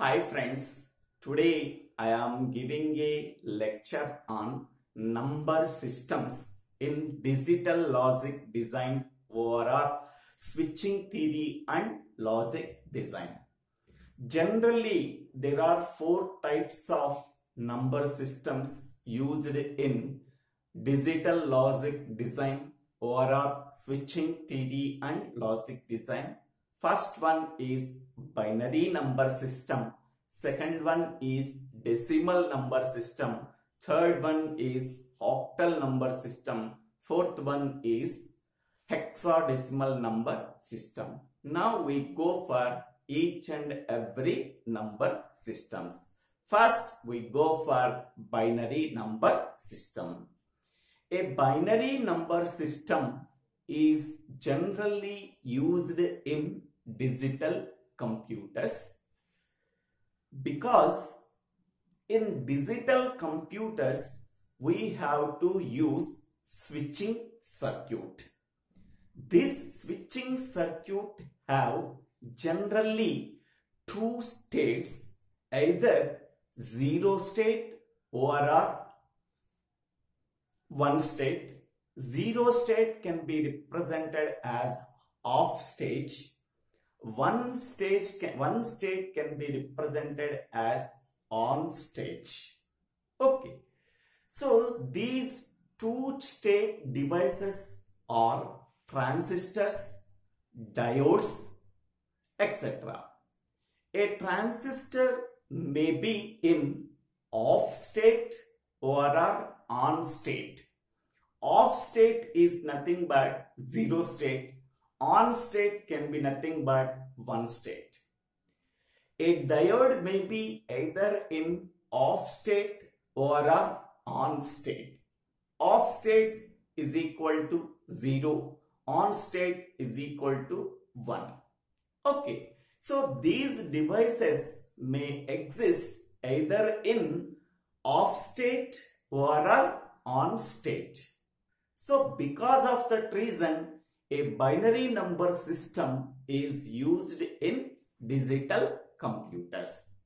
Hi friends, today I am giving a lecture on number systems in digital logic design or switching theory and logic design. Generally, there are four types of number systems used in digital logic design or switching theory and logic design First one is binary number system. Second one is decimal number system. Third one is octal number system. Fourth one is hexadecimal number system. Now we go for each and every number systems. First we go for binary number system. A binary number system is generally used in digital computers because in digital computers we have to use switching circuit. This switching circuit have generally two states either zero state or one state zero state can be represented as off stage. One stage can, one state can be represented as on stage. Okay. So these two state devices are transistors diodes etc a transistor may be in off state or on state off state is nothing but zero state on state can be nothing but one state. A diode may be either in off state or a on state. Off state is equal to 0. On state is equal to 1. Okay. So these devices may exist either in off state or on state. So because of that reason, a binary number system is used in digital computers.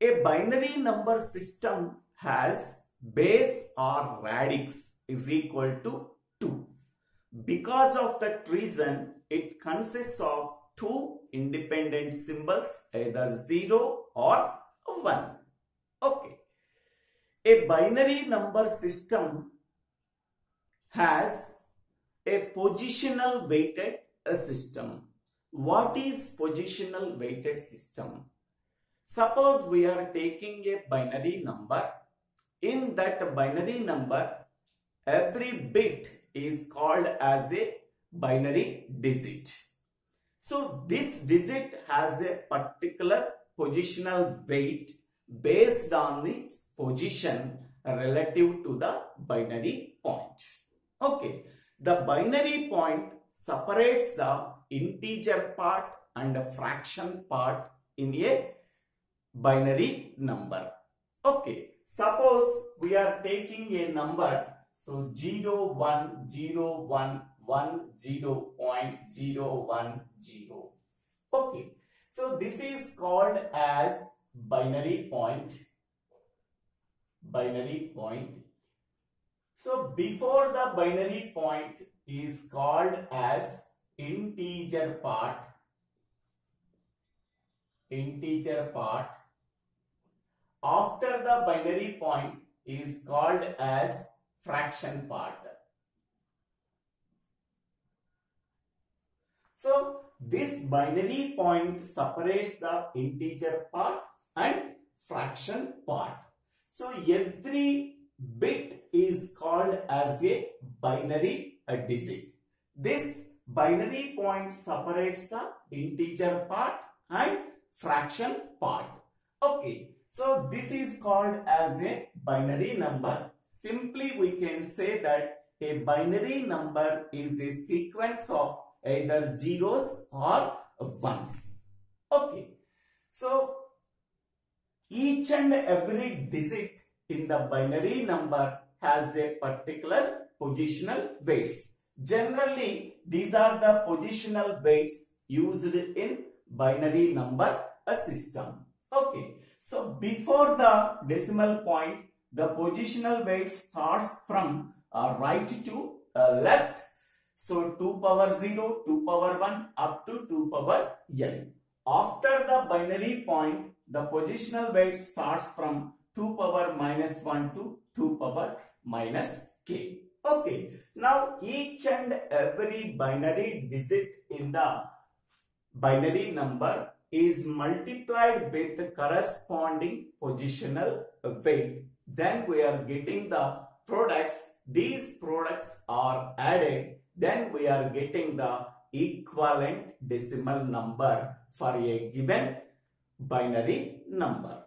A binary number system has base or radix is equal to 2. Because of that reason, it consists of two independent symbols either 0 or 1. Okay. A binary number system has a positional weighted uh, system. What is positional weighted system? Suppose we are taking a binary number. In that binary number, every bit is called as a binary digit. So this digit has a particular positional weight based on its position relative to the binary point. Okay. The binary point separates the integer part and the fraction part in a binary number. Okay, suppose we are taking a number, so 0, 1, 0, 1, 1, 0, 0.010. Okay, so this is called as binary point, binary point so before the binary point is called as integer part, integer part. After the binary point is called as fraction part. So this binary point separates the integer part and fraction part. So every bit as a binary digit. This binary point separates the integer part and fraction part. Okay, so this is called as a binary number. Simply we can say that a binary number is a sequence of either zeros or ones. Okay, so each and every digit in the binary number has a particular positional weights. Generally, these are the positional weights used in binary number system. Okay. So before the decimal point, the positional weight starts from uh, right to uh, left. So 2 power 0, 2 power 1 up to 2 power n. After the binary point, the positional weight starts from 2 power minus 1 to 2 power minus k. Okay. Now each and every binary digit in the binary number is multiplied with the corresponding positional weight. Then we are getting the products. These products are added. Then we are getting the equivalent decimal number for a given binary number.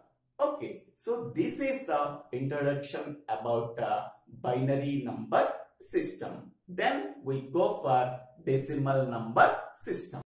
So this is the introduction about uh, binary number system. Then we go for decimal number system.